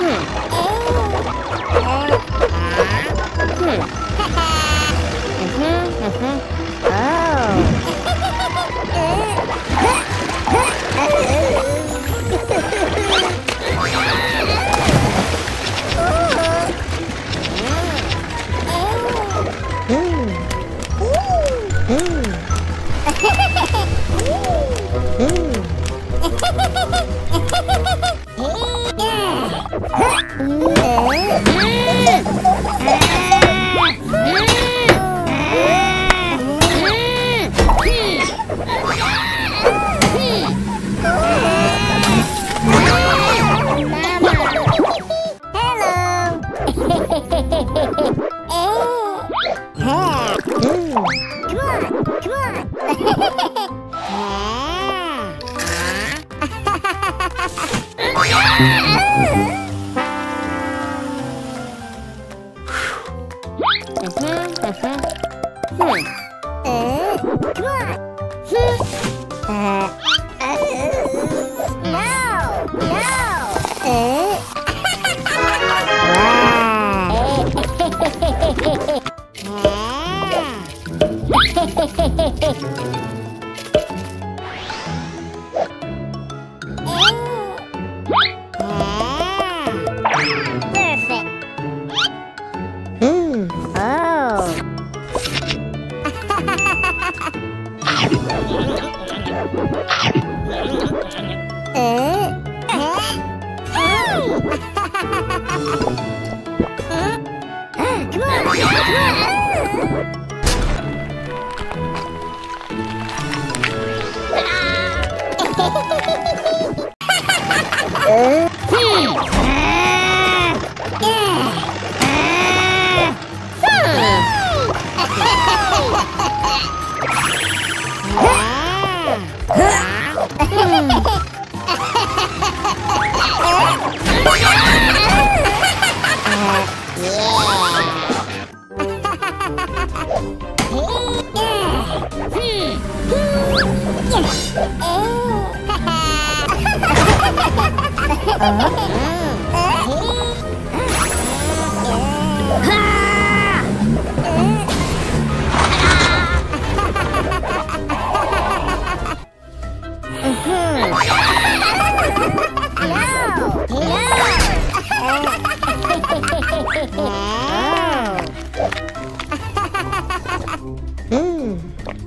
Ooh. Hmm. Hmm. Ah! Uh-huh, uh-huh. Hmm. Uh, come on. Huh? no! No! ¡Pum!